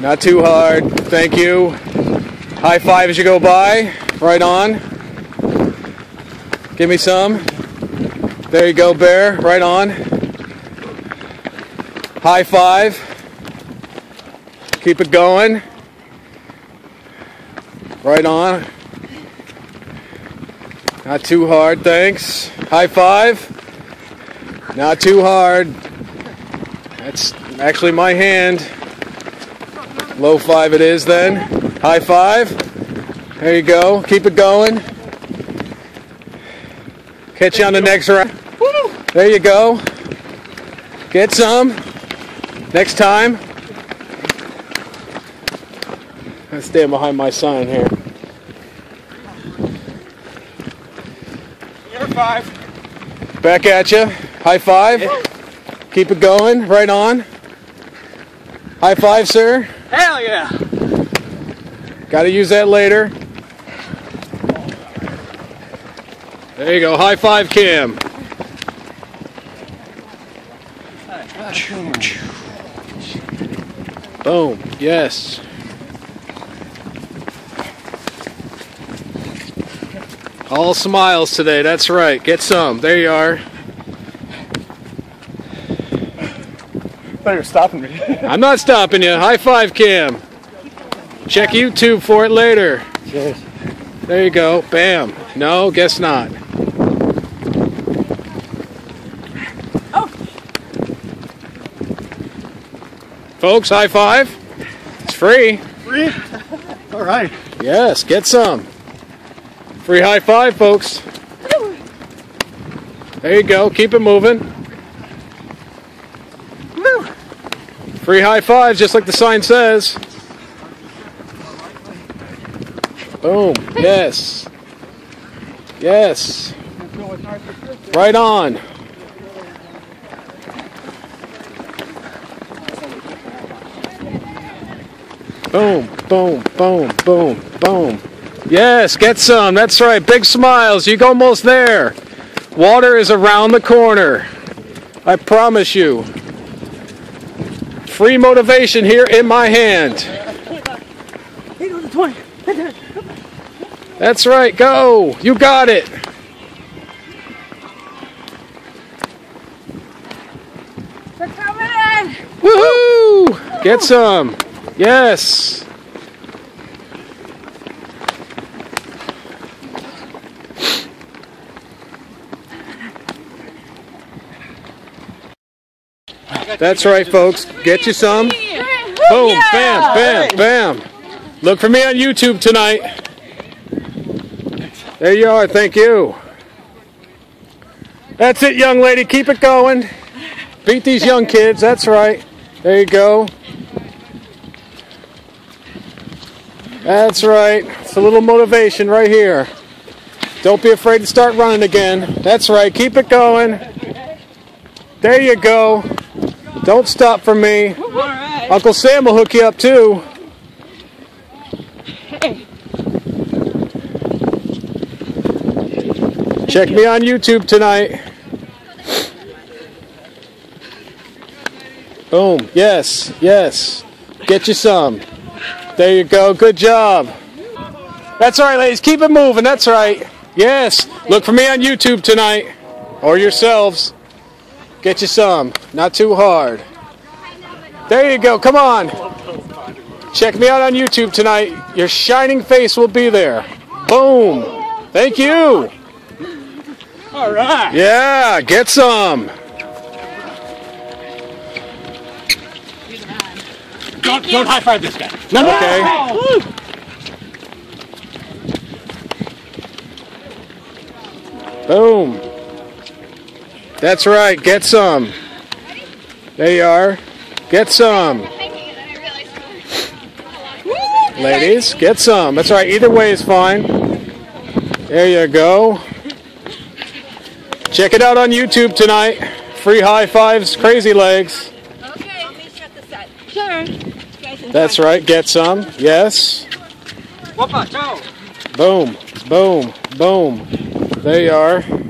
Not too hard. Thank you. High five as you go by. Right on. Give me some. There you go, Bear. Right on. High five. Keep it going. Right on. Not too hard, thanks. High five. Not too hard. Actually my hand. Low five it is then. High five. There you go. Keep it going. Catch you on the next round. There you go. Get some. Next time. I'm stand behind my sign here. Number five. Back at you. High five. Keep it going. Right on. High five, sir. Hell yeah. Got to use that later. There you go. High five, Cam. Boom. Yes. All smiles today. That's right. Get some. There you are. Thought you were stopping me. I'm not stopping you. High five, Cam. Check YouTube for it later. Cheers. There you go. Bam. No, guess not. Oh. Folks, high five. It's free. Free? All right. Yes, get some. Free high five, folks. There you go. Keep it moving. Free high fives, just like the sign says. Boom. Yes. Yes. Right on. Boom, boom, boom, boom, boom. Yes, get some. That's right. Big smiles. You're almost there. Water is around the corner. I promise you. Free motivation here in my hand. He goes to 20. That's right. Go. You got it. They're coming in. Woohoo! Get some. Yes. That's right, folks. Get you some. Boom, bam, bam, bam. Look for me on YouTube tonight. There you are. Thank you. That's it, young lady. Keep it going. Beat these young kids. That's right. There you go. That's right. It's a little motivation right here. Don't be afraid to start running again. That's right. Keep it going. There you go. Don't stop for me. All right. Uncle Sam will hook you up too. Check me on YouTube tonight. Boom. Yes. Yes. Get you some. There you go. Good job. That's all right, ladies. Keep it moving. That's right. Yes. Look for me on YouTube tonight. Or yourselves. Get you some. Not too hard. There you go. Come on. Check me out on YouTube tonight. Your shining face will be there. Boom. Thank you. All right. Yeah, get some. Don't, don't high five this guy. No, no. Okay. Boom. That's right. Get some. There you are. Get some. Ladies, get some. That's right. Either way is fine. There you go. Check it out on YouTube tonight. Free high fives, crazy legs. Okay. Let me shut this up. Sure. You guys enjoy. That's right. Get some. Yes. Boom. Boom. Boom. There you are.